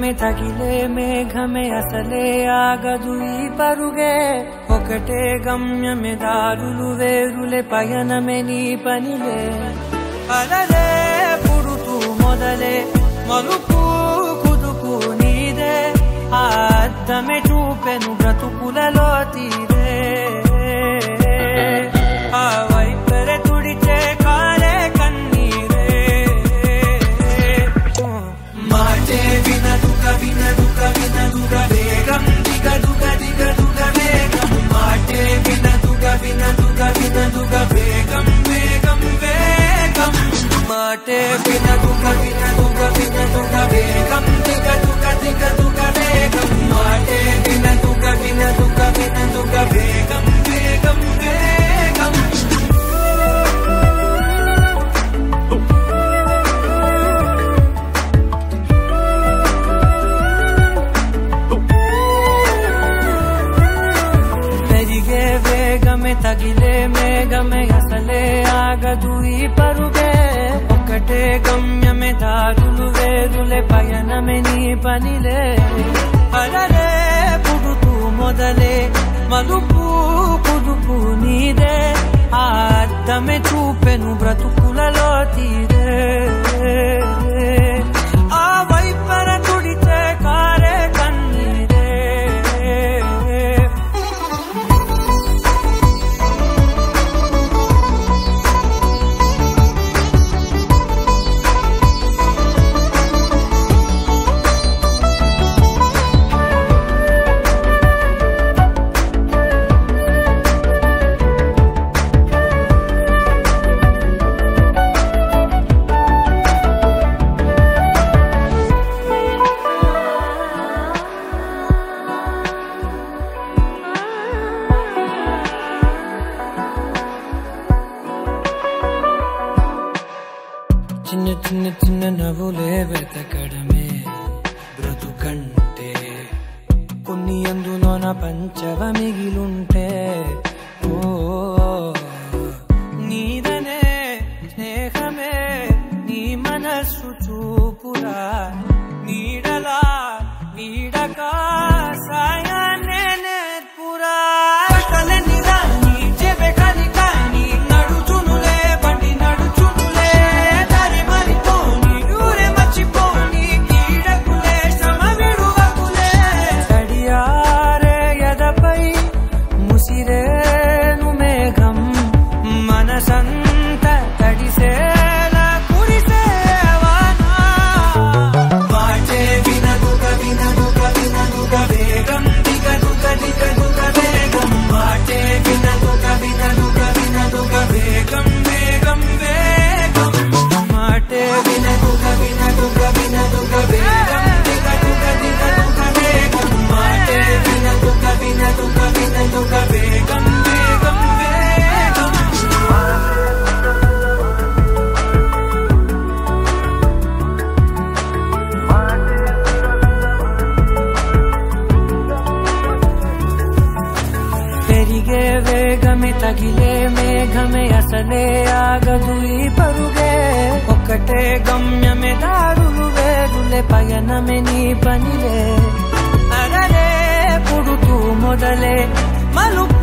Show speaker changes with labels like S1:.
S1: में थकिले में घमे असले आगदुई परुगे। ओकटे गम्य में दारुलु वेरुले पयन में नी पनिले अरले पुरुतु मोदले मलुपुर बाटे बिना दुख बिना दुख बिना दुख बेगम दिग दुख दिग दुख बेगम बाटे बिना दुख बिना दुख बिना दुख बेगम बेगम बेगम। तगिले में गमे हसले आग दुई ಪ పయనమే నీ పనిలే. అలలే పుడుతూ మొదలే. మలుపు కుదుపు నీదే. ఆ అర్థమే చూపెను బ్రతుకులలో చిన్న చిన్న చిన్న నవ్వులే వెతకడమే బ్రతుకంటే కొన్ని అందులోన పంచవ మిగిలుంటే వేగమే తగిలే మేఘమే అసలే ఆగదు ఈ పరుగే ఒక్కటే గమ్యమే దారులు వేరులే పయనమే నీ పనిలే అరరే పుడుతూ మొదలే మలుపు కుదుపు నీదే